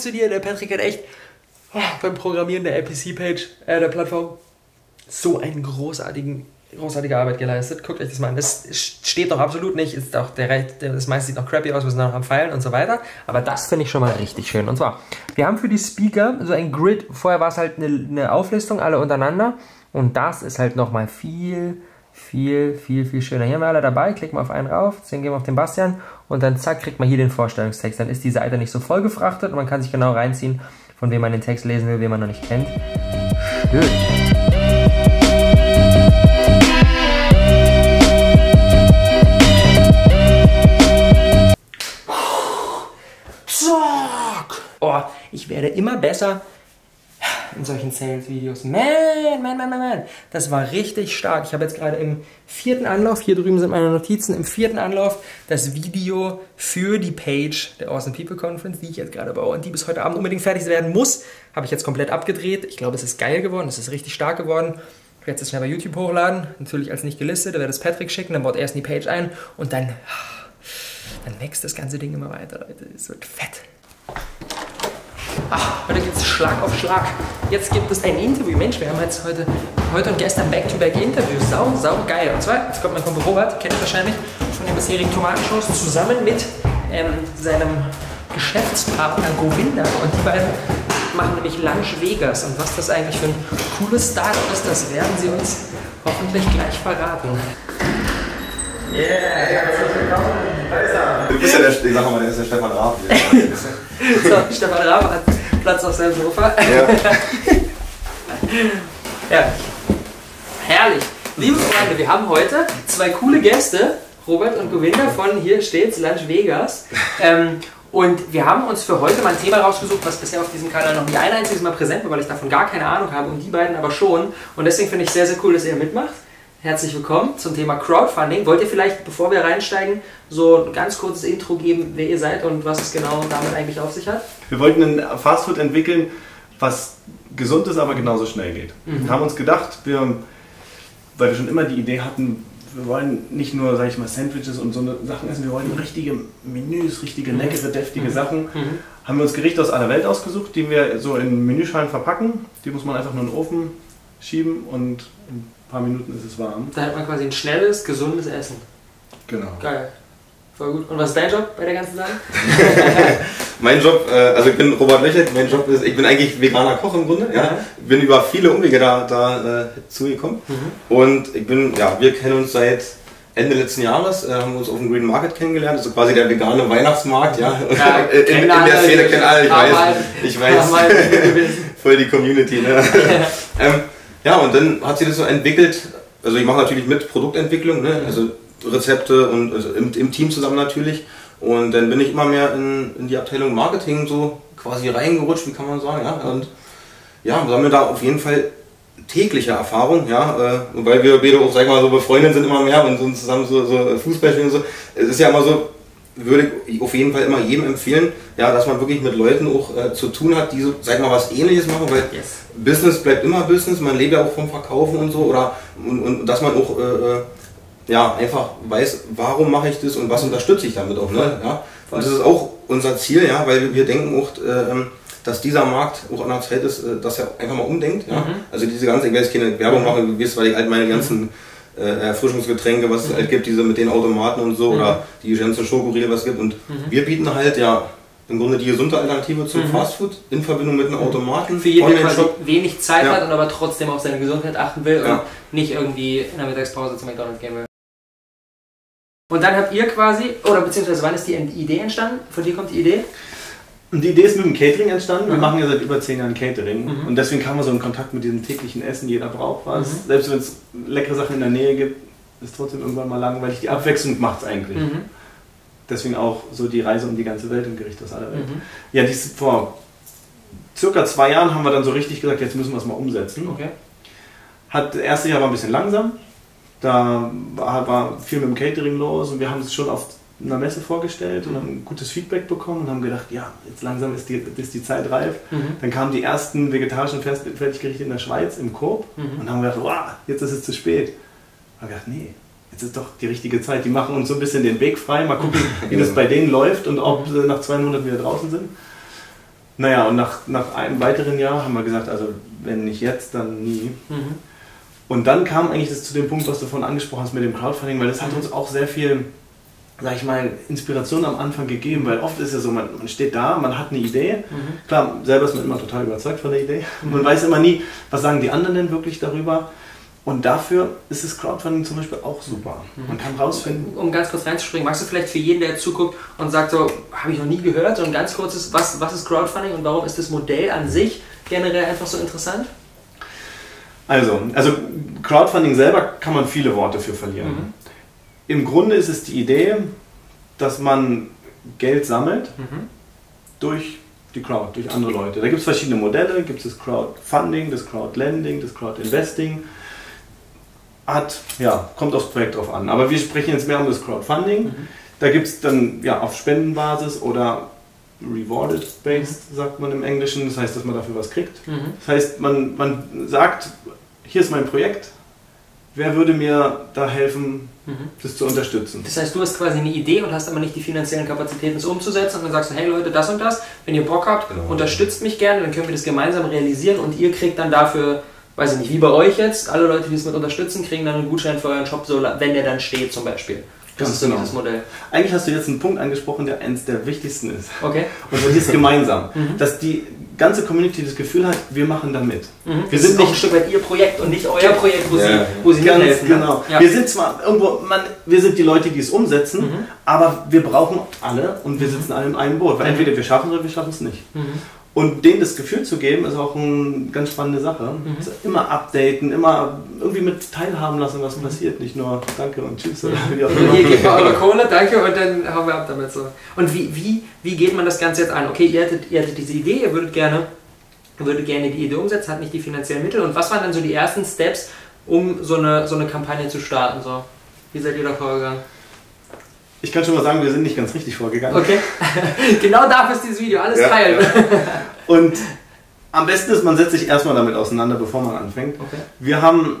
funktioniert. Der Patrick hat echt oh, beim Programmieren der APC-Page, äh, der Plattform, so einen großartigen großartige Arbeit geleistet. Guckt euch das mal an. Das steht doch absolut nicht. Ist auch der, das meiste sieht noch crappy aus, wir sind noch am Pfeilen und so weiter. Aber das finde ich schon mal richtig schön. Und zwar, wir haben für die Speaker so ein Grid. Vorher war es halt eine, eine Auflistung, alle untereinander. Und das ist halt nochmal viel, viel, viel, viel schöner. Hier haben wir alle dabei. Klicken wir auf einen rauf, dann gehen wir auf den Bastian und dann zack, kriegt man hier den Vorstellungstext. Dann ist die Seite nicht so voll gefrachtet und man kann sich genau reinziehen, von wem man den Text lesen will, wen man noch nicht kennt. Schön. oh, ich werde immer besser in solchen Sales-Videos. Man, man, man, man, man. Das war richtig stark. Ich habe jetzt gerade im vierten Anlauf, hier drüben sind meine Notizen, im vierten Anlauf das Video für die Page der Awesome People Conference, die ich jetzt gerade baue und die bis heute Abend unbedingt fertig werden muss, habe ich jetzt komplett abgedreht. Ich glaube, es ist geil geworden, es ist richtig stark geworden. Ich werde es schnell bei YouTube hochladen, natürlich als nicht gelistet, da werde es Patrick schicken, dann baut er erst in die Page ein und dann, dann wächst das ganze Ding immer weiter, Leute. Es wird fett. Ach, heute geht es Schlag auf Schlag. Jetzt gibt es ein Interview. Mensch, wir haben jetzt heute, heute und gestern Back-to-Back-Interviews. Sau, sau geil. Und zwar, jetzt kommt mein Kumpel Robert, kennt ihr wahrscheinlich von den bisherigen Tomatenshows, zusammen mit ähm, seinem Geschäftspartner Govinda. Und die beiden machen nämlich Lunch Vegas. Und was das eigentlich für ein cooles Startup ist, das werden sie uns hoffentlich gleich verraten. Yeah, herzlich willkommen. Du bist ja der, ich sag mal, der ist der Stefan Raab. so, Stefan Raab hat Platz auf seinem Sofa. Ja. ja. Herrlich. Liebe Freunde, wir haben heute zwei coole Gäste, Robert und Govinda von hier steht's, Lunch Vegas. Ähm, und wir haben uns für heute mal ein Thema rausgesucht, was bisher auf diesem Kanal noch nie ein einziges Mal präsent war, weil ich davon gar keine Ahnung habe und die beiden aber schon. Und deswegen finde ich sehr, sehr cool, dass ihr mitmacht. Herzlich willkommen zum Thema Crowdfunding. Wollt ihr vielleicht, bevor wir reinsteigen, so ein ganz kurzes Intro geben, wer ihr seid und was es genau damit eigentlich auf sich hat? Wir wollten ein Fastfood entwickeln, was gesund ist, aber genauso schnell geht. Mhm. Wir haben uns gedacht, wir, weil wir schon immer die Idee hatten, wir wollen nicht nur, sag ich mal, Sandwiches und so Sachen essen, wir wollen richtige Menüs, richtige mhm. leckere, deftige mhm. Sachen. Mhm. Haben wir uns Gerichte aus aller Welt ausgesucht, die wir so in Menüschalen verpacken. Die muss man einfach nur in den Ofen schieben und paar Minuten ist es warm. Da hat man quasi ein schnelles, gesundes Essen. Genau. Geil. Voll gut. Und was ist dein Job bei der ganzen Sache? mein Job, äh, also ich bin Robert Löchert, mein Job ist, ich bin eigentlich veganer Koch im Grunde. Ja. Bin über viele Umwege da, da äh, zugekommen. Mhm. Und ich bin, ja, wir kennen uns seit Ende letzten Jahres, äh, haben wir uns auf dem Green Market kennengelernt, also quasi der vegane Weihnachtsmarkt, ja. ja in, in, in, der Szene kennen alle, ich weiß. Ich weiß. Voll die Community, ne? ähm, ja, und dann hat sich das so entwickelt. Also ich mache natürlich mit Produktentwicklung, ne? also Rezepte und also im, im, Team zusammen natürlich. Und dann bin ich immer mehr in, in die Abteilung Marketing so quasi reingerutscht, wie kann man sagen. Ja? Und ja, wir haben da auf jeden Fall tägliche Erfahrung, ja, äh, weil wir beide auch, sag ich mal, so befreundet sind immer mehr und so zusammen so, so Fußball spielen und so. Es ist ja immer so, würde ich auf jeden Fall immer jedem empfehlen, ja, dass man wirklich mit Leuten auch äh, zu tun hat, die so, sag mal, was ähnliches machen, weil yes. Business bleibt immer Business, man lebt ja auch vom Verkaufen und so, oder und, und dass man auch äh, äh ja, einfach weiß, warum mache ich das und was unterstütze ich damit auch. Ne? Ja? Und das ist auch unser Ziel, ja, weil wir denken auch, äh, ähm, dass dieser Markt auch an der Zeit ist, äh, dass er einfach mal umdenkt. Ja? Mhm. Also diese ganze, ich werde jetzt keine Werbung machen, du weißt, weil ich halt meine ganzen mhm äh, Erfrischungsgetränke, was es halt gibt, diese mit den Automaten und so, mhm. oder die ganzen Schokoriegel, was es gibt. Und mhm. wir bieten halt ja im Grunde die gesunde Alternative zum mhm. Fastfood in Verbindung mit einem mhm. Automaten. Für jeden, der quasi wenig Zeit ja. hat und aber trotzdem auf seine Gesundheit achten will ja. und nicht irgendwie in der Mittagspause zu McDonalds gehen will. Und dann habt ihr quasi, oder beziehungsweise wann ist die Idee entstanden? Von dir kommt die Idee? Und die Idee ist mit dem Catering entstanden. Wir mhm. machen ja seit über zehn Jahren Catering. Mhm. Und deswegen kam man so in Kontakt mit diesem täglichen Essen. Jeder braucht was. Mhm. Selbst wenn es leckere Sachen in der Nähe gibt, ist trotzdem irgendwann mal langweilig. Die Abwechslung macht es eigentlich. Mhm. Deswegen auch so die Reise um die ganze Welt und Gericht aus aller Welt. Mhm. Ja, dies, vor circa zwei Jahren haben wir dann so richtig gesagt, jetzt müssen wir es mal umsetzen. Okay. Hat, das erste Jahr war ein bisschen langsam. Da war, war viel mit dem Catering los und wir haben es schon auf einer Messe vorgestellt und haben gutes Feedback bekommen und haben gedacht, ja, jetzt langsam ist die, ist die Zeit reif. Mhm. Dann kamen die ersten vegetarischen Fertiggerichte in der Schweiz im Coop mhm. und haben gedacht, wow, jetzt ist es zu spät. Und gedacht, nee, jetzt ist doch die richtige Zeit. Die machen uns so ein bisschen den Weg frei, mal gucken, wie das bei denen läuft und ob sie nach zwei Monaten wieder draußen sind. Naja, und nach, nach einem weiteren Jahr haben wir gesagt, also wenn nicht jetzt, dann nie. Mhm. Und dann kam eigentlich das zu dem Punkt, was du vorhin angesprochen hast mit dem Crowdfunding, weil das hat uns auch sehr viel, sag ich mal, Inspiration am Anfang gegeben, weil oft ist ja so, man, man steht da, man hat eine Idee. Mhm. Klar, selber ist man immer total überzeugt von der Idee. Mhm. Man weiß immer nie, was sagen die anderen denn wirklich darüber. Und dafür ist das Crowdfunding zum Beispiel auch super. Man kann rausfinden. Um ganz kurz reinzuspringen, magst du vielleicht für jeden, der jetzt zuguckt und sagt so, habe ich noch nie gehört, so ein ganz kurzes, was, was ist Crowdfunding und warum ist das Modell an sich generell einfach so interessant? Also, also Crowdfunding selber kann man viele Worte für verlieren. Mhm. Im Grunde ist es die Idee, dass man Geld sammelt mhm. durch die Crowd, durch andere Leute. Da gibt es verschiedene Modelle, gibt es das Crowdfunding, das Crowdlending, das Crowdinvesting. Hat, ja, kommt aufs Projekt drauf an. Aber wir sprechen jetzt mehr um das Crowdfunding. Mhm. Da gibt es dann ja auf Spendenbasis oder rewarded-based, sagt man im Englischen. Das heißt, dass man dafür was kriegt. Mhm. Das heißt, man, man sagt, hier ist mein Projekt, wer würde mir da helfen, mhm. das zu unterstützen? Das heißt, du hast quasi eine Idee und hast aber nicht die finanziellen Kapazitäten, es umzusetzen und dann sagst du, hey Leute, das und das, wenn ihr Bock habt, genau. unterstützt mich gerne, dann können wir das gemeinsam realisieren und ihr kriegt dann dafür, weiß ich nicht, wie bei euch jetzt, alle Leute, die es mit unterstützen, kriegen dann einen Gutschein für euren Shop, so, wenn der dann steht zum Beispiel. Das Ganz ist so genau. dieses Modell. Eigentlich hast du jetzt einen Punkt angesprochen, der eines der wichtigsten ist. Okay. Und das ist gemeinsam. Mhm. Dass die ganze Community das Gefühl hat, wir machen da mit. Mhm. Wir das sind nicht ein Stück weit ihr Projekt und nicht euer Projekt, wo ja. sie, wo sie Ganz mithelfen. Genau. Ja. Wir sind zwar irgendwo, man, wir sind die Leute, die es umsetzen, mhm. aber wir brauchen alle und wir mhm. sitzen alle in einem Boot. Weil mhm. entweder wir schaffen es oder wir schaffen es nicht. Mhm. Und denen das Gefühl zu geben, ist auch eine ganz spannende Sache. Mhm. Also immer updaten, immer irgendwie mit teilhaben lassen, was passiert. Nicht nur Danke und Tschüss. Oder wie auch immer. Hier gebt mal eure Kohle, danke und dann hauen wir ab damit so. Und wie, wie, wie geht man das Ganze jetzt an? Okay, ihr hattet, ihr hattet diese Idee, ihr würdet gerne, würdet gerne die Idee umsetzen, hat nicht die finanziellen Mittel. Und was waren dann so die ersten Steps, um so eine, so eine Kampagne zu starten? So? Wie seid ihr da vorgegangen? Ich kann schon mal sagen, wir sind nicht ganz richtig vorgegangen. Okay. genau dafür ist dieses Video, alles ja, teilen. Ja. Und am besten ist, man setzt sich erstmal damit auseinander, bevor man anfängt. Okay. Wir haben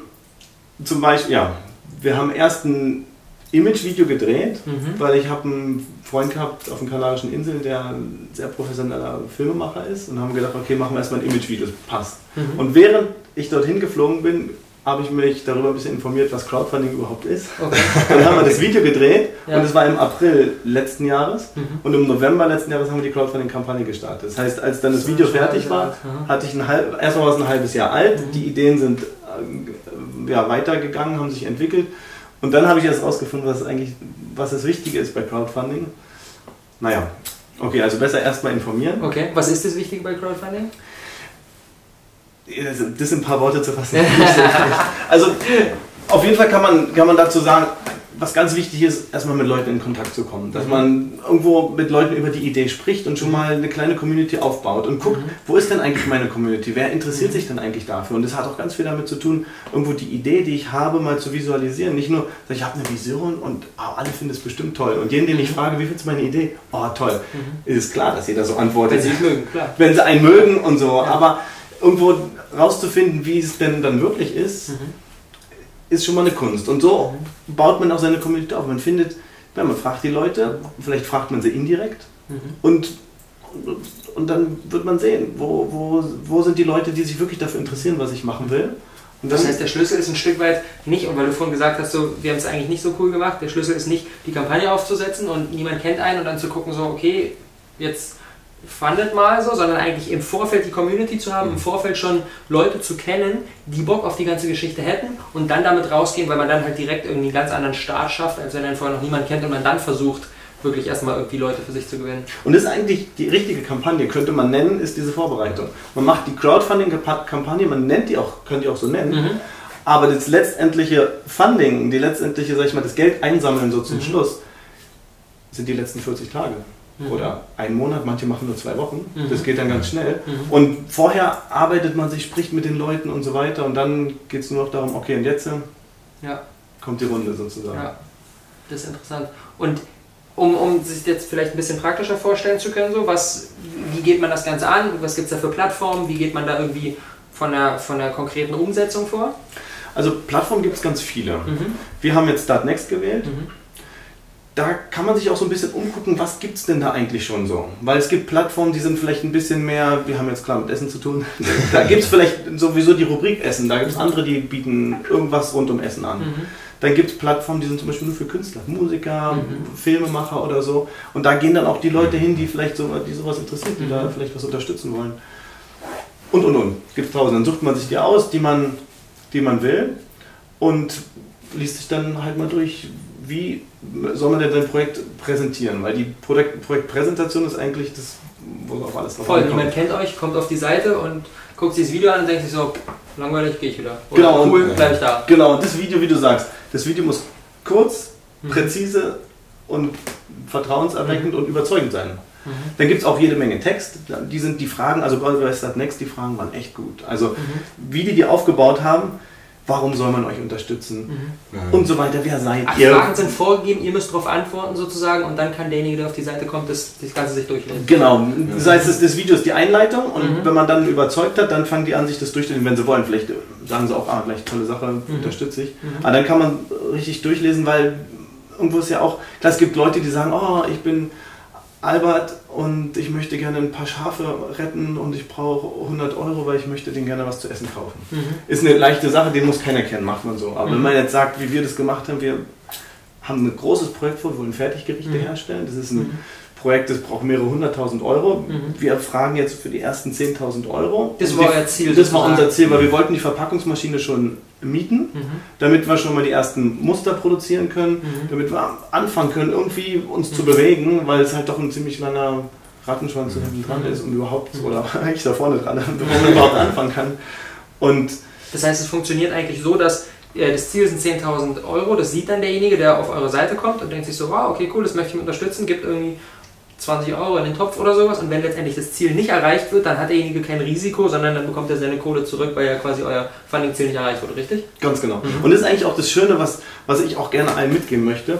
zum Beispiel, ja, wir haben erst ein Image-Video gedreht, mhm. weil ich habe einen Freund gehabt auf den Kanarischen Inseln, der ein sehr professioneller Filmemacher ist und haben gedacht, okay, machen wir erstmal ein Image-Video, das passt. Mhm. Und während ich dorthin geflogen bin, habe ich mich darüber ein bisschen informiert, was Crowdfunding überhaupt ist. Okay. Dann haben wir das Video gedreht ja. und das war im April letzten Jahres mhm. und im November letzten Jahres haben wir die Crowdfunding-Kampagne gestartet. Das heißt, als dann das Video fertig war, hatte ich ein halb, erstmal war es ein halbes Jahr alt, mhm. die Ideen sind äh, ja, weitergegangen, haben sich entwickelt und dann habe ich erst rausgefunden, was eigentlich, was das Wichtige ist bei Crowdfunding. Naja, okay, also besser erstmal informieren. Okay, was ist das Wichtige bei Crowdfunding? Das in ein paar Worte zu fassen. also auf jeden Fall kann man, kann man dazu sagen, was ganz wichtig ist, erstmal mit Leuten in Kontakt zu kommen. Dass mhm. man irgendwo mit Leuten über die Idee spricht und schon mal eine kleine Community aufbaut und guckt, mhm. wo ist denn eigentlich meine Community? Wer interessiert mhm. sich denn eigentlich dafür? Und das hat auch ganz viel damit zu tun, irgendwo die Idee, die ich habe, mal zu visualisieren. Nicht nur, ich habe eine Vision und oh, alle finden es bestimmt toll. Und jeden, den ich mhm. frage, wie findest du meine Idee? Oh, toll. Mhm. Ist klar, dass jeder so antwortet. Wenn sie mögen, klar. Wenn sie einen mögen und so. Ja. Aber irgendwo rauszufinden, wie es denn dann wirklich ist, mhm. ist schon mal eine Kunst. Und so mhm. baut man auch seine Community auf. Man findet, ja, man fragt die Leute, vielleicht fragt man sie indirekt mhm. und, und dann wird man sehen, wo, wo, wo sind die Leute, die sich wirklich dafür interessieren, was ich machen will. Und das heißt, der Schlüssel ist ein Stück weit nicht, und weil du vorhin gesagt hast, so, wir haben es eigentlich nicht so cool gemacht, der Schlüssel ist nicht, die Kampagne aufzusetzen und niemand kennt einen und dann zu gucken, so, okay, jetzt fandet mal so, sondern eigentlich im Vorfeld die Community zu haben, im mhm. Vorfeld schon Leute zu kennen, die Bock auf die ganze Geschichte hätten und dann damit rausgehen, weil man dann halt direkt irgendwie einen ganz anderen Start schafft, als wenn man vorher noch niemand kennt und man dann versucht, wirklich erstmal irgendwie Leute für sich zu gewinnen. Und das ist eigentlich die richtige Kampagne, könnte man nennen, ist diese Vorbereitung. Man macht die Crowdfunding-Kampagne, man nennt die auch, könnt ihr auch so nennen, mhm. aber das letztendliche Funding, die letztendliche, sag ich mal, das Geld einsammeln so zum mhm. Schluss, sind die letzten 40 Tage mhm. oder einen Monat, manche machen nur zwei Wochen. Mhm. Das geht dann ganz schnell. Mhm. Und vorher arbeitet man sich, spricht mit den Leuten und so weiter und dann geht es nur noch darum, okay, und jetzt ja. kommt die Runde sozusagen. Ja, das ist interessant. Und um, um sich jetzt vielleicht ein bisschen praktischer vorstellen zu können, so, was, wie geht man das Ganze an? Was gibt es da für Plattformen? Wie geht man da irgendwie von der, von der konkreten Umsetzung vor? Also Plattformen gibt es ganz viele. Mhm. Wir haben jetzt Startnext gewählt. Mhm da kann man sich auch so ein bisschen umgucken, was gibt es denn da eigentlich schon so? Weil es gibt Plattformen, die sind vielleicht ein bisschen mehr, wir haben jetzt klar mit Essen zu tun, da gibt es vielleicht sowieso die Rubrik Essen, da gibt es andere, die bieten irgendwas rund um Essen an. Mhm. Dann gibt es Plattformen, die sind zum Beispiel nur für Künstler, Musiker, mhm. Filmemacher oder so. Und da gehen dann auch die Leute hin, die vielleicht so, die sowas interessiert, die mhm. da vielleicht was unterstützen wollen. Und und und. Es gibt tausend. Dann sucht man sich die aus, die man, die man will und liest sich dann halt mal durch, wie soll man denn sein Projekt präsentieren? Weil die Projekt, Projektpräsentation ist eigentlich das, wo auch alles drauf Voll, niemand kennt euch, kommt auf die Seite und guckt sich das Video an und denkt sich so, langweilig, gehe ich wieder. Oder genau, cool, bleibe ich da. Genau, und das Video, wie du sagst, das Video muss kurz, mhm. präzise und vertrauenserweckend mhm. und überzeugend sein. Mhm. Dann gibt es auch jede Menge Text. Die sind die Fragen, also bei Start Next, die Fragen waren echt gut. Also mhm. wie die die aufgebaut haben, warum soll man euch unterstützen mhm. und so weiter, wer seid Ach, ihr? Fragen sind vorgegeben, ihr müsst darauf antworten sozusagen und dann kann derjenige, der auf die Seite kommt, das, das Ganze sich durchlesen. Genau, das heißt, das, das Video ist die Einleitung und mhm. wenn man dann überzeugt hat, dann fangen die an, sich das durchzulesen, wenn sie wollen. Vielleicht sagen sie auch, ah, gleich tolle Sache, mhm. unterstütze ich. Mhm. Aber dann kann man richtig durchlesen, weil irgendwo ist ja auch, klar, es gibt Leute, die sagen, oh, ich bin Albert und ich möchte gerne ein paar Schafe retten und ich brauche 100 Euro, weil ich möchte denen gerne was zu essen kaufen. Mhm. Ist eine leichte Sache, den muss keiner kennen, macht man so. Aber mhm. wenn man jetzt sagt, wie wir das gemacht haben, wir haben ein großes Projekt vor, wir wollen Fertiggerichte mhm. herstellen. Das ist ein mhm. Projekt, das braucht mehrere hunderttausend Euro. Mhm. Wir fragen jetzt für die ersten 10.000 Euro. Das war euer Ziel. Das war unser Ziel, weil wir wollten die Verpackungsmaschine schon mieten, mhm. damit wir schon mal die ersten Muster produzieren können, mhm. damit wir anfangen können, irgendwie uns zu bewegen, weil es halt doch ein ziemlich langer Rattenschwanz mhm. dran ist und überhaupt, oder eigentlich da vorne dran, bevor man überhaupt anfangen kann. Und das heißt, es funktioniert eigentlich so, dass äh, das Ziel sind 10.000 Euro, das sieht dann derjenige, der auf eure Seite kommt und denkt sich so, wow, okay, cool, das möchte ich unterstützen, gibt irgendwie 20 Euro in den Topf oder sowas und wenn letztendlich das Ziel nicht erreicht wird, dann hat derjenige kein Risiko, sondern dann bekommt er seine Kohle zurück, weil ja quasi euer Funding-Ziel nicht erreicht wurde, richtig? Ganz genau. Mhm. Und das ist eigentlich auch das Schöne, was, was ich auch gerne allen mitgeben möchte.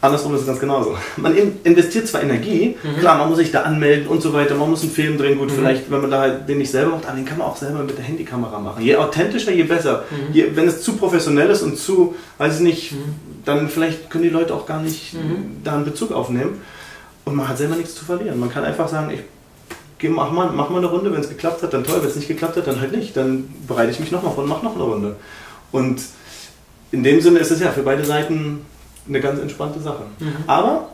Andersrum ist es ganz genauso. Man investiert zwar Energie, mhm. klar, man muss sich da anmelden und so weiter, man muss einen Film drehen, gut, mhm. vielleicht, wenn man da den nicht selber macht, aber den kann man auch selber mit der Handykamera machen. Je authentischer, je besser. Mhm. Je, wenn es zu professionell ist und zu, weiß ich nicht, mhm. dann vielleicht können die Leute auch gar nicht mhm. da einen Bezug aufnehmen. Und man hat selber nichts zu verlieren. Man kann einfach sagen, ich geh, mach, mal, mach mal eine Runde, wenn es geklappt hat, dann toll, wenn es nicht geklappt hat, dann halt nicht. Dann bereite ich mich nochmal vor und mache noch eine Runde. Und in dem Sinne ist es ja für beide Seiten eine ganz entspannte Sache. Mhm. Aber,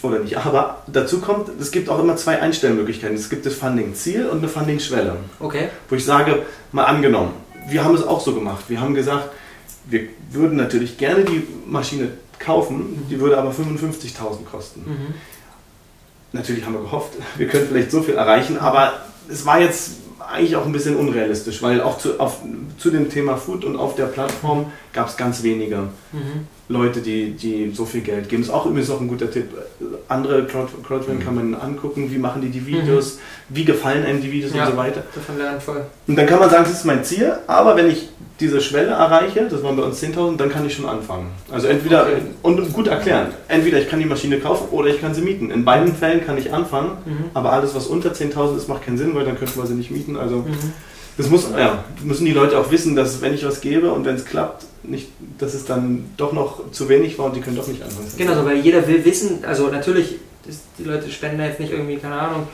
oder nicht, aber dazu kommt, es gibt auch immer zwei Einstellmöglichkeiten. Es gibt das Funding-Ziel und eine Funding-Schwelle. Okay. Wo ich sage, mal angenommen, wir haben es auch so gemacht. Wir haben gesagt, wir würden natürlich gerne die Maschine kaufen, die würde aber 55.000 kosten. Mhm natürlich haben wir gehofft, wir können vielleicht so viel erreichen, aber es war jetzt eigentlich auch ein bisschen unrealistisch, weil auch zu, auf, zu dem Thema Food und auf der Plattform gab es ganz wenige mhm. Leute, die, die so viel Geld geben. Ist auch übrigens auch ein guter Tipp. Andere Crowdfunding mhm. kann man angucken, wie machen die die Videos, mhm. wie gefallen einem die Videos ja, und so weiter. Davon lernen voll. Und dann kann man sagen, das ist mein Ziel, aber wenn ich diese Schwelle erreiche, das waren bei uns 10.000, dann kann ich schon anfangen. Also entweder, okay. und gut erklären, entweder ich kann die Maschine kaufen oder ich kann sie mieten. In beiden Fällen kann ich anfangen, mhm. aber alles, was unter 10.000 ist, macht keinen Sinn, weil dann könnten wir sie nicht mieten. Also mhm. das muss, ja, müssen die Leute auch wissen, dass wenn ich was gebe und wenn es klappt, nicht, dass es dann doch noch zu wenig war und die können doch nicht anfangen. Genau, weil jeder will wissen, also natürlich, die Leute spenden da jetzt nicht irgendwie, keine Ahnung,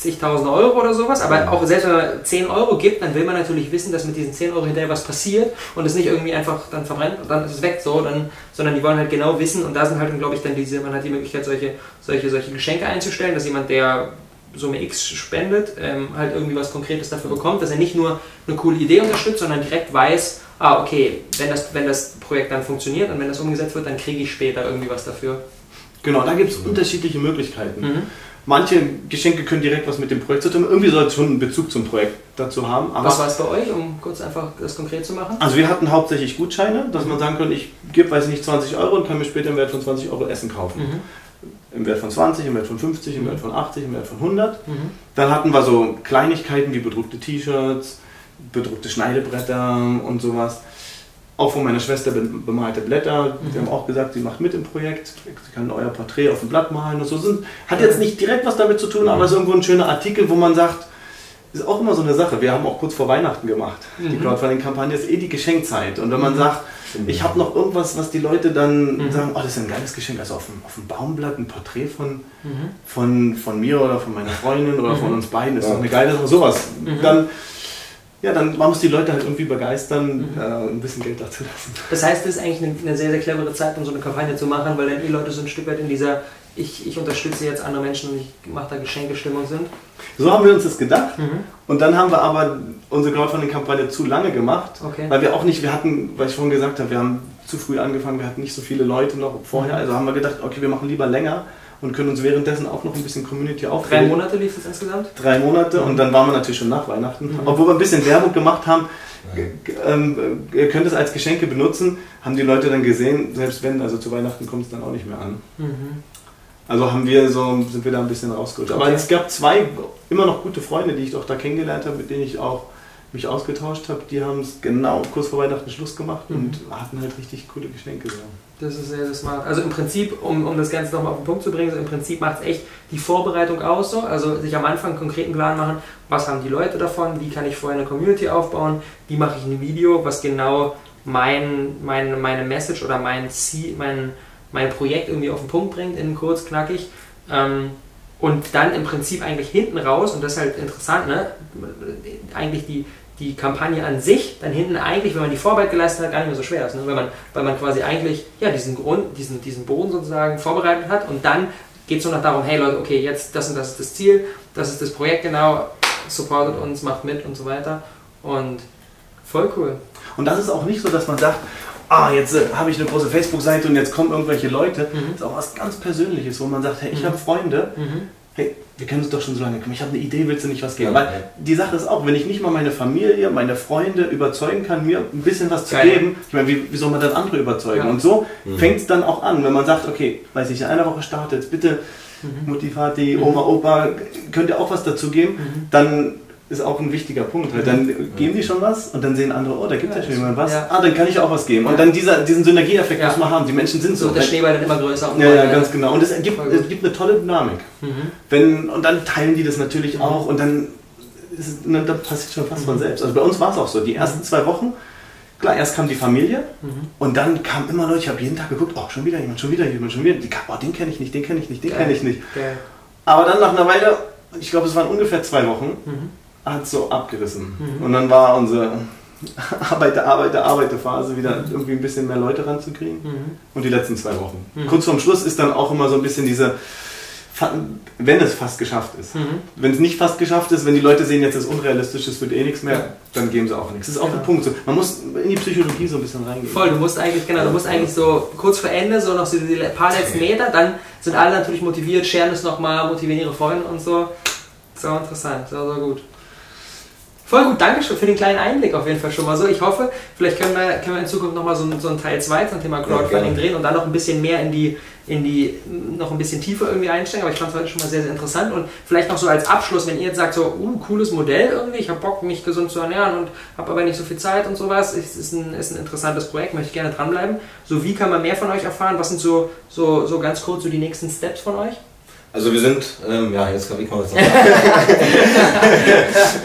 zigtausend Euro oder sowas, aber auch selbst wenn man 10 Euro gibt, dann will man natürlich wissen, dass mit diesen 10 Euro hinterher was passiert und es nicht irgendwie einfach dann verbrennt und dann ist es weg so, dann, sondern die wollen halt genau wissen und da sind halt, glaube ich, dann diese, man hat die Möglichkeit, solche, solche, solche Geschenke einzustellen, dass jemand, der Summe X spendet, ähm, halt irgendwie was Konkretes dafür bekommt, dass er nicht nur eine coole Idee unterstützt, sondern direkt weiß, ah, okay, wenn das, wenn das Projekt dann funktioniert und wenn das umgesetzt wird, dann kriege ich später irgendwie was dafür. Genau, da gibt es unterschiedliche Möglichkeiten. Mhm. Manche Geschenke können direkt was mit dem Projekt zu tun. Irgendwie soll es schon einen Bezug zum Projekt dazu haben. was war es bei euch, um kurz einfach das konkret zu machen? Also wir hatten hauptsächlich Gutscheine, dass man sagen könnte, ich gebe, weiß ich nicht, 20 Euro und kann mir später im Wert von 20 Euro Essen kaufen. Mhm. Im Wert von 20, im Wert von 50, im Wert von 80, im Wert von 100. Mhm. Dann hatten wir so Kleinigkeiten wie bedruckte T-Shirts, bedruckte Schneidebretter und sowas auch von meiner Schwester bemalte Blätter. Mhm. Wir haben auch gesagt, sie macht mit im Projekt. Sie kann euer Porträt auf dem Blatt malen und so. Sind, hat jetzt nicht direkt was damit zu tun, aber es ist irgendwo ein schöner Artikel, wo man sagt, ist auch immer so eine Sache. Wir haben auch kurz vor Weihnachten gemacht. Mhm. Die Crowdfunding-Kampagne ist eh die Geschenkzeit. Und wenn man mhm. sagt, Ich habe noch irgendwas, was die Leute dann mhm. sagen, oh, das ist ein geiles Geschenk. Also auf dem, auf dem Baumblatt ein Porträt von, mhm. von, von mir oder von meiner Freundin oder von mhm. uns beiden. Das ist ja. eine geile Sache. Sowas. Mhm. Dann ja, dann man muss die Leute halt irgendwie begeistern, mhm. äh, ein bisschen Geld dazu lassen. Das heißt, das ist eigentlich eine, eine, sehr, sehr clevere Zeit, um so eine Kampagne zu machen, weil dann die Leute so ein Stück weit in dieser ich, ich unterstütze jetzt andere Menschen und ich mache da Geschenkestimmung sind. So haben wir uns das gedacht. Mhm. Und dann haben wir aber unsere Crowdfunding-Kampagne zu lange gemacht, okay. weil wir auch nicht, wir hatten, weil ich vorhin gesagt habe, wir haben zu früh angefangen, wir hatten nicht so viele Leute noch vorher, mhm. also haben wir gedacht, okay, wir machen lieber länger und können uns währenddessen auch noch ein bisschen Community aufbauen. Drei Monate lief es insgesamt? Drei Monate und dann waren wir natürlich schon nach Weihnachten. Mhm. Obwohl wir ein bisschen Werbung gemacht haben, ähm, ihr könnt es als Geschenke benutzen, haben die Leute dann gesehen, selbst wenn, also zu Weihnachten kommt es dann auch nicht mehr an. Mhm. Also haben wir so, sind wir da ein bisschen rausgerutscht. Aber es gab zwei immer noch gute Freunde, die ich doch da kennengelernt habe, mit denen ich auch mich ausgetauscht habe. Die haben es genau kurz vor Weihnachten Schluss gemacht mhm. und hatten halt richtig coole Geschenke. So. Das ist sehr, sehr smart. Also im Prinzip, um, um das Ganze nochmal auf den Punkt zu bringen, so im Prinzip macht es echt die Vorbereitung aus so. Also sich am Anfang einen konkreten Plan machen, was haben die Leute davon, wie kann ich vorher eine Community aufbauen, wie mache ich ein Video, was genau mein, mein, meine Message oder mein Ziel, mein mein Projekt irgendwie auf den Punkt bringt, in kurz, knackig. Ähm, und dann im Prinzip eigentlich hinten raus, und das ist halt interessant, ne? eigentlich die, die Kampagne an sich dann hinten eigentlich, wenn man die Vorarbeit geleistet hat, gar nicht mehr so schwer ist. Ne? Weil, man, weil man quasi eigentlich ja, diesen Grund, diesen, diesen Boden sozusagen vorbereitet hat und dann geht es nur noch darum, hey Leute, okay, jetzt das und das ist das Ziel, das ist das Projekt genau, supportet uns, macht mit und so weiter. Und voll cool. Und das ist auch nicht so, dass man sagt, ah, jetzt äh, habe ich eine große Facebook-Seite und jetzt kommen irgendwelche Leute. Mhm. Das ist auch was ganz Persönliches, wo man sagt, hey, ich mhm. habe Freunde, mhm. Hey, wir kennen uns doch schon so lange, ich habe eine Idee, willst du nicht was geben? Ja, Weil ja. die Sache ist auch, wenn ich nicht mal meine Familie, meine Freunde überzeugen kann, mir ein bisschen was zu Geil. geben, ich meine, wie, wie, soll man dann andere überzeugen? Ja. Und so mhm. fängt es dann auch an, wenn man sagt, okay, weiß ich, in einer Woche startet, bitte mhm. Mutti, Vati, Oma, Opa, könnt ihr auch was dazu geben, mhm. dann ist auch ein wichtiger Punkt. Weil dann geben die schon was und dann sehen andere, oh, da gibt ja schon jemand was. Ja. Ah, dann kann ich auch was geben. Und dann dieser, diesen Synergieeffekt ja. muss man haben. Die Menschen sind so. Und der Schneeball wird immer größer. ja, ja, ganz genau. Und es gibt, es gibt eine tolle Dynamik. Mhm. Wenn, und dann teilen die das natürlich mhm. auch und dann, ist, dann passiert schon fast mhm. von selbst. Also bei uns war es auch so. Die ersten zwei Wochen, klar, erst kam die Familie mhm. und dann kam immer Leute, ich habe jeden Tag geguckt, oh, schon wieder jemand, schon wieder jemand, schon wieder. Die, oh, den kenne ich nicht, den kenne ich nicht, den kenne ich nicht. Geil. Aber dann nach einer Weile, ich glaube, es waren ungefähr zwei Wochen, mhm hat so abgerissen. Mhm. Und dann war unsere Arbeiter, Arbeiter, Arbeiterphase wieder irgendwie ein bisschen mehr Leute ranzukriegen. Mhm. Und die letzten zwei Wochen. Mhm. Kurz vorm Schluss ist dann auch immer so ein bisschen diese, wenn es fast geschafft ist. Mhm. Wenn es nicht fast geschafft ist, wenn die Leute sehen, jetzt ist unrealistisch, es wird eh nichts mehr, ja. dann geben sie auch nichts. Das ist auch ja. ein Punkt. So, man muss in die Psychologie so ein bisschen reingehen. Voll, du musst eigentlich, genau, du musst eigentlich so kurz vor Ende, so noch so die paar letzten Meter, dann sind alle natürlich motiviert, scheren es nochmal, motivieren ihre Freunde und so. So interessant, sehr, sehr gut. Voll gut, danke schön für den kleinen Einblick auf jeden Fall schon mal so. Ich hoffe, vielleicht können wir, können wir in Zukunft nochmal so, so ein Teil 2 zum Thema Crowdfunding ja, drehen und dann noch ein bisschen mehr in die, in die, noch ein bisschen tiefer irgendwie einsteigen. Aber ich fand es heute schon mal sehr, sehr interessant und vielleicht noch so als Abschluss, wenn ihr jetzt sagt, so, uh, cooles Modell irgendwie, ich habe Bock, mich gesund zu ernähren und habe aber nicht so viel Zeit und sowas, es ist ein, ist ein interessantes Projekt, möchte ich gerne dranbleiben. So, wie kann man mehr von euch erfahren? Was sind so, so, so ganz kurz so die nächsten Steps von euch? Also wir sind, ähm, ja, jetzt kann ich mal was sagen.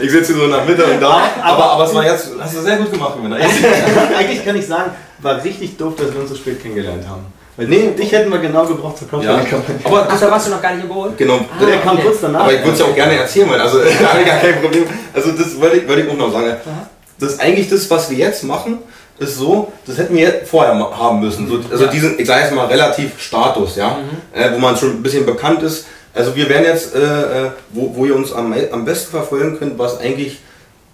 ich sitze so nach Mitte und da, aber, aber es war jetzt, hast du sehr gut gemacht, Männer. Eigentlich kann ich sagen, war richtig doof, dass wir uns so spät kennengelernt haben. Weil nee, dich hätten wir genau gebraucht zur Crowdfunding-Kampagne. Ja. Aber Ach, da warst du noch gar nicht im Boot? Genau. Ah, der kam okay. kurz danach. Aber ich würde es ja auch gerne erzählen, weil also da habe ich gar kein Problem. Also das wollte ich, wollte ich auch noch sagen. Aha. Das ist eigentlich das, was wir jetzt machen, ist so, das hätten wir vorher haben müssen. So, also ja. diesen, ich sage jetzt mal, relativ Status, ja, mhm. äh, wo man schon ein bisschen bekannt ist. Also wir werden jetzt, äh, äh, wo, wo ihr uns am, am besten verfolgen könnt, was eigentlich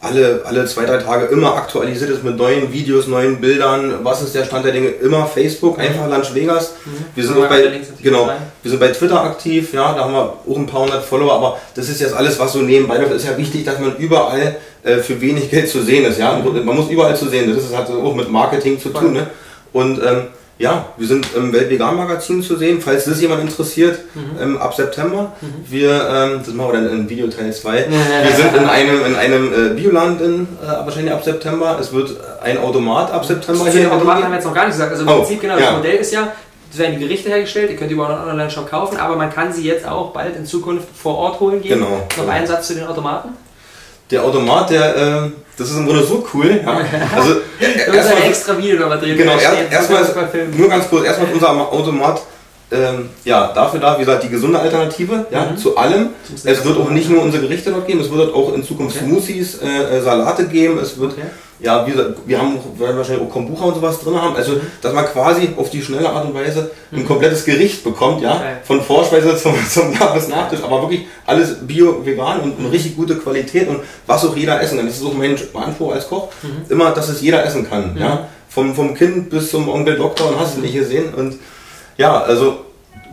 alle, alle zwei, drei Tage immer aktualisiert ist mit neuen Videos, neuen Bildern. Was ist der Stand der Dinge? Immer Facebook, mhm. einfach Lunch Vegas. Mhm. Wir sind auch bei, genau, wir sind bei Twitter aktiv, ja, da haben wir auch ein paar hundert Follower, aber das ist jetzt alles, was so nebenbei läuft. Es ist ja wichtig, dass man überall äh, für wenig Geld zu sehen ist, ja. Mhm. Man muss überall zu sehen. Das hat auch mit Marketing zu tun, ne? Und ähm, ja, wir sind im Weltvegan-Magazin zu sehen, falls das jemand interessiert, mhm. ähm, ab September. Mhm. Wir, ähm, das machen wir dann in Video Teil 2. wir sind in einem, in einem äh, Bioland in, äh, wahrscheinlich ab September. Es wird ein Automat ab September hier. Den Automaten haben wir jetzt noch gar nicht gesagt. Also im oh, Prinzip, genau, ja. das Modell ist ja, es werden die Gerichte hergestellt, ihr könnt die über einen Online-Shop kaufen, aber man kann sie jetzt auch bald in Zukunft vor Ort holen gehen. Genau. Noch einen Satz zu den Automaten. Der Automat, der, äh, das ist im Grunde so cool. Ja. Also, erstmal ein extra Video nochmal drehen. Genau, erstmal, nur ganz kurz, erstmal unser Automat ähm, ja, dafür da, wie gesagt, die gesunde Alternative ja, mhm. zu allem. Es wird auch nicht nur unsere Gerichte dort geben, es wird auch in Zukunft okay. Smoothies, äh, äh, Salate geben, es wird, okay. ja, wie gesagt, wir haben werden wahrscheinlich auch Kombucha und sowas drin haben, also, mhm. dass man quasi auf die schnelle Art und Weise ein mhm. komplettes Gericht bekommt, ja, okay. von Vorspeise zum, zum bis Nachtisch, aber wirklich alles bio, vegan und eine richtig gute Qualität und was auch jeder essen kann. Das ist auch mein Anspruch als Koch, mhm. immer, dass es jeder essen kann, ja, mhm. vom, vom Kind bis zum Onkel Doktor und hast du nicht gesehen und ja, also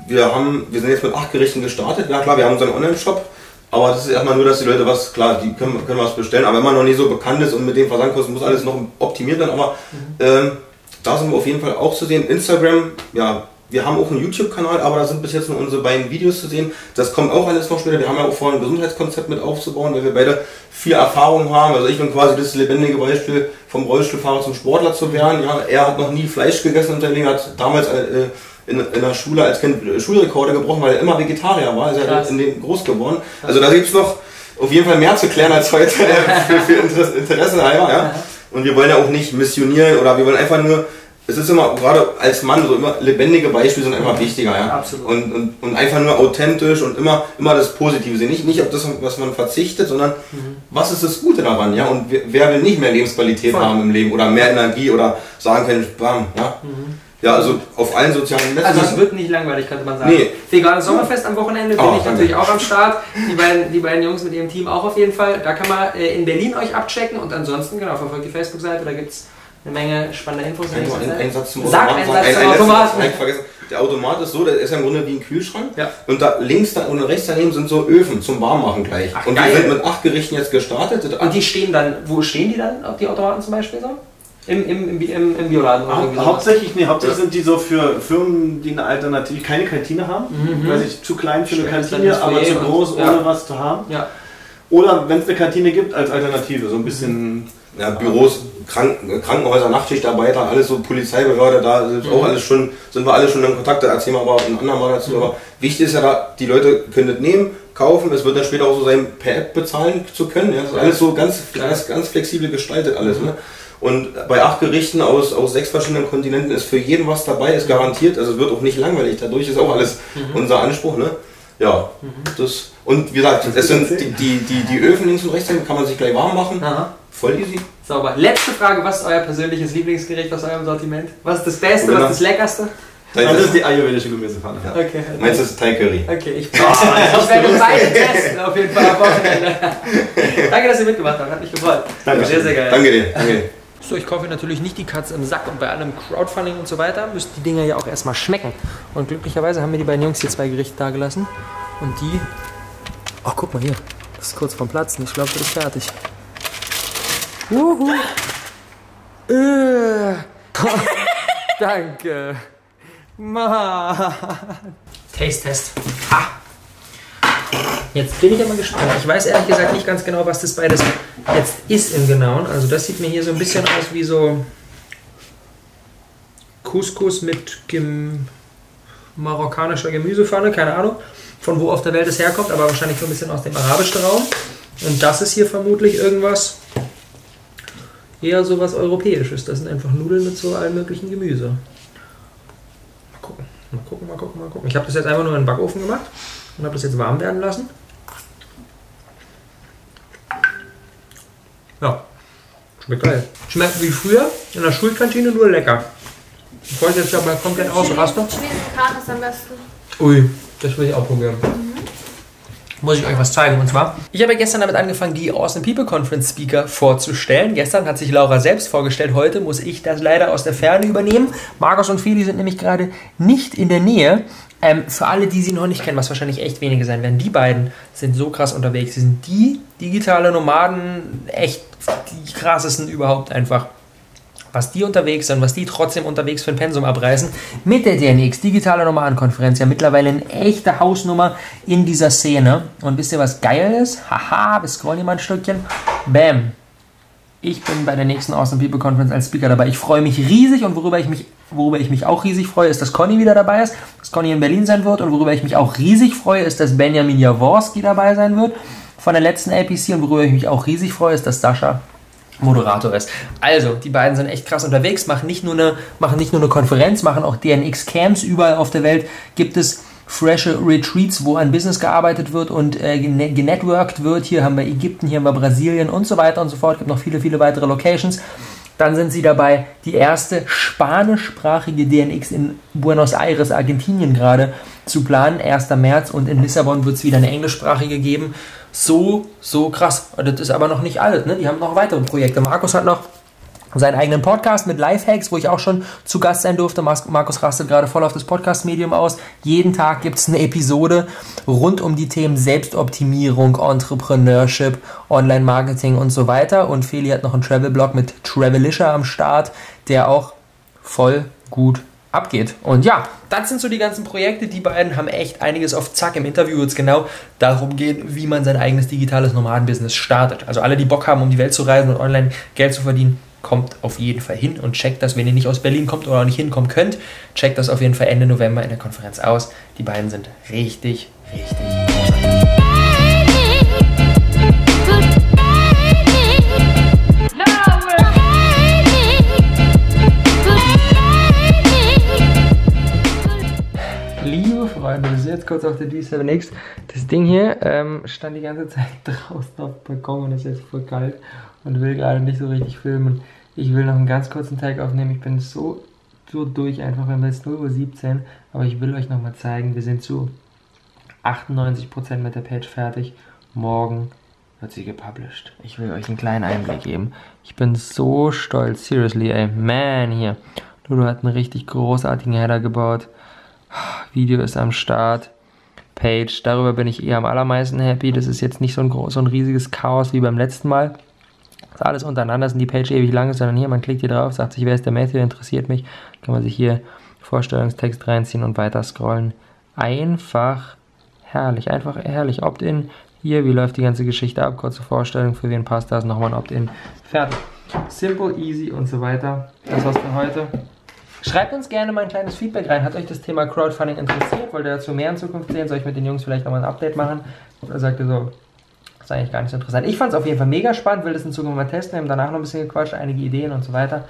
wir haben, wir sind jetzt mit acht Gerichten gestartet. Ja klar, wir haben unseren Online-Shop, aber das ist erstmal nur, dass die Leute was, klar, die können, können was bestellen, aber wenn man noch nicht so bekannt ist und mit den Versandkosten muss alles noch optimiert werden, aber mhm. ähm, da sind wir auf jeden Fall auch zu sehen. Instagram, ja, wir haben auch einen YouTube-Kanal, aber da sind bis jetzt nur unsere beiden Videos zu sehen. Das kommt auch alles noch später. Wir haben ja auch vor, ein Gesundheitskonzept mit aufzubauen, weil wir beide viel Erfahrung haben. Also ich bin quasi das lebendige Beispiel vom Rollstuhlfahrer zum Sportler zu werden. Ja, er hat noch nie Fleisch gegessen und der hat damals äh, in, in der Schule als Kind Schulrekorde gebrochen, weil er immer Vegetarier war. Ist er in dem groß geworden. Also da gibt es noch auf jeden Fall mehr zu klären als heute für, für Interesse, Interesse halber. Ja? Und wir wollen ja auch nicht missionieren oder wir wollen einfach nur es ist immer, gerade als Mann, so immer lebendige Beispiele sind einfach wichtiger, ja. Absolut. Und, und, und einfach nur authentisch und immer, immer das Positive sehen. Nicht, nicht auf das, was man verzichtet, sondern mhm. was ist das Gute daran, ja. Und wer, wer will nicht mehr Lebensqualität Voll. haben im Leben oder mehr Energie oder sagen können, bam, ja. Mhm. Ja, also auf allen sozialen Netzen. Also es wird nicht langweilig, könnte man sagen. Nee. Veganes Sommerfest am Wochenende bin oh, ich natürlich auch am Start. Die beiden, die beiden Jungs mit ihrem Team auch auf jeden Fall. Da kann man äh, in Berlin euch abchecken und ansonsten, genau, verfolgt die Facebook-Seite, da gibt es eine Menge spannender Infos. Ein, ein, ein Satz zum Sag Automaten. Ein Satz zum Automaten. Letztes, vergessen. Der Automat ist so, der ist ja im Grunde wie ein Kühlschrank. Ja. Und da links da und rechts daneben sind so Öfen zum Warmmachen gleich. Ach, und geil. wir sind mit acht Gerichten jetzt gestartet. Und die stehen dann, wo stehen die dann, die Automaten zum Beispiel so? Im, im, im, im, Bioladen oder Hauptsächlich, nee, hauptsächlich sind die so für Firmen, die eine Alternative, keine Kantine haben, mhm. weil ich zu klein für eine Kantine, aber zu groß, ohne ja. was zu haben. Ja. Oder wenn es eine Kantine gibt, als Alternative, so ein bisschen. Ja, Büros, Kranken, Krankenhäuser, Nachtschichtarbeiter, alles so Polizeibehörde, da sind mhm. auch alles schon, sind wir alle schon in Kontakt, da erzählen wir aber ein andermal dazu. Mhm. Aber wichtig ist ja da, die Leute können das nehmen, kaufen, es wird dann später auch so sein, per App bezahlen zu können. Ja, das ist alles so ganz, ganz, ganz flexibel gestaltet alles. Mhm. Ne? Und bei acht Gerichten aus, aus sechs verschiedenen Kontinenten ist für jeden was dabei, ist garantiert. Also es wird auch nicht langweilig. Dadurch ist auch alles mhm. unser Anspruch. Ne? Ja, mhm. das. Und wie gesagt, es sind die, die, die, die Öfen links und rechts, kann man sich gleich warm machen. Aha. Voll easy. Sauber. Letzte Frage: Was ist euer persönliches Lieblingsgericht aus eurem Sortiment? Was ist das Beste, was ist das Leckerste? Das ist die ayurvedische Gemüsepfanne. Ja. Okay. Meinst du das Thai Curry? Okay, ich, oh, ich werde beide testen auf jeden Fall am Wochenende. Danke, dass ihr mitgemacht habt, hat mich gefreut. Danke. Sehr, sehr geil. Danke dir. Danke dir. So, ich kaufe natürlich nicht die Katze im Sack und bei allem Crowdfunding und so weiter müssen die Dinger ja auch erstmal schmecken. Und glücklicherweise haben mir die beiden Jungs hier zwei Gerichte da gelassen. Und die. Ach, guck mal hier. Das ist kurz vom Platzen. Ich glaube, das ist fertig. Wuhu. Äh. Danke. Mann. Taste Test. Ha. Jetzt bin ich aber gespannt. Ich weiß ehrlich gesagt nicht ganz genau, was das beides jetzt ist im Genauen. Also das sieht mir hier so ein bisschen aus wie so Couscous mit gem marokkanischer Gemüsepfanne, keine Ahnung, von wo auf der Welt es herkommt, aber wahrscheinlich so ein bisschen aus dem arabischen Raum. Und das ist hier vermutlich irgendwas eher so was Europäisches. Das sind einfach Nudeln mit so allen möglichen Gemüse. Mal gucken, mal gucken, mal gucken, mal gucken. Ich habe das jetzt einfach nur in den Backofen gemacht und habe das jetzt warm werden lassen. Ja, schmeckt geil. Schmeckt wie früher in der Schulkantine, nur lecker. Ich jetzt ja mal komplett ausraste. ist am besten. Ui, das will ich auch probieren. Muss ich euch was zeigen. Und zwar, ich habe gestern damit angefangen, die Awesome People Conference Speaker vorzustellen. Gestern hat sich Laura selbst vorgestellt. Heute muss ich das leider aus der Ferne übernehmen. Markus und Feli sind nämlich gerade nicht in der Nähe. Ähm, für alle, die sie noch nicht kennen, was wahrscheinlich echt wenige sein werden, die beiden sind so krass unterwegs. Sie sind die digitale Nomaden, echt die krassesten überhaupt einfach. Was die unterwegs sind, was die trotzdem unterwegs für ein Pensum abreißen, mit der DNX, digitale Nomadenkonferenz, ja mittlerweile eine echte Hausnummer in dieser Szene. Und wisst ihr, was geil ist? Haha, wir scrollen hier mal ein Stückchen. Bam. Ich bin bei der nächsten Awesome People Conference als Speaker dabei. Ich freue mich riesig und worüber ich mich Worüber ich mich auch riesig freue, ist, dass Conny wieder dabei ist, dass Conny in Berlin sein wird. Und worüber ich mich auch riesig freue, ist, dass Benjamin Jaworski dabei sein wird von der letzten APC. Und worüber ich mich auch riesig freue, ist, dass Sascha Moderator ist. Also, die beiden sind echt krass unterwegs, machen nicht nur eine, machen nicht nur eine Konferenz, machen auch DNX-Camps überall auf der Welt. Gibt es frische Retreats, wo an Business gearbeitet wird und äh, genetworked wird. Hier haben wir Ägypten, hier haben wir Brasilien und so weiter und so fort. Es gibt noch viele, viele weitere Locations. Dann sind sie dabei, die erste spanischsprachige DNX in Buenos Aires, Argentinien gerade zu planen. 1. März und in Lissabon wird es wieder eine englischsprachige geben. So, so krass. Das ist aber noch nicht alles. Ne? Die haben noch weitere Projekte. Markus hat noch seinen eigenen Podcast mit Lifehacks, wo ich auch schon zu Gast sein durfte. Markus rastet gerade voll auf das Podcast-Medium aus. Jeden Tag gibt es eine Episode rund um die Themen Selbstoptimierung, Entrepreneurship, Online-Marketing und so weiter. Und Feli hat noch einen Travel-Blog mit Travelisher am Start, der auch voll gut abgeht. Und ja, das sind so die ganzen Projekte. Die beiden haben echt einiges auf Zack. Im Interview wird es genau darum gehen, wie man sein eigenes digitales Nomadenbusiness startet. Also alle, die Bock haben, um die Welt zu reisen und online Geld zu verdienen, kommt auf jeden Fall hin und checkt das, wenn ihr nicht aus Berlin kommt oder auch nicht hinkommen könnt, checkt das auf jeden Fall Ende November in der Konferenz aus. Die beiden sind richtig, richtig Liebe Freunde, wir sind jetzt kurz auf der D7X. Das Ding hier ähm, stand die ganze Zeit draußen auf dem Balkon und ist jetzt voll kalt und will gerade nicht so richtig filmen. Ich will noch einen ganz kurzen Tag aufnehmen. Ich bin so, so durch einfach, wir jetzt 0.17 Uhr, aber ich will euch nochmal zeigen, wir sind zu 98% mit der Page fertig. Morgen wird sie gepublished. Ich will euch einen kleinen Einblick geben. Ich bin so stolz, seriously, ey, man, hier. Ludo hat einen richtig großartigen Header gebaut. Video ist am Start. Page, darüber bin ich eher am allermeisten happy. Das ist jetzt nicht so ein, so ein riesiges Chaos wie beim letzten Mal ist alles untereinander, dass die Page ewig lang sondern hier, man klickt hier drauf, sagt sich, wer ist der Matthew, interessiert mich, kann man sich hier Vorstellungstext reinziehen und weiter scrollen. Einfach herrlich, einfach herrlich. Opt-in, hier, wie läuft die ganze Geschichte ab, kurze Vorstellung, für wen passt das, nochmal ein Opt-in, fertig. Simple, easy und so weiter. Das war's für heute. Schreibt uns gerne mal ein kleines Feedback rein. Hat euch das Thema Crowdfunding interessiert? Wollt ihr dazu mehr in Zukunft sehen? Soll ich mit den Jungs vielleicht nochmal ein Update machen? Oder sagt ihr so, ist eigentlich gar nicht so interessant. Ich fand es auf jeden Fall mega spannend, will das in Zukunft mal testen, haben danach noch ein bisschen gequatscht, einige Ideen und so weiter.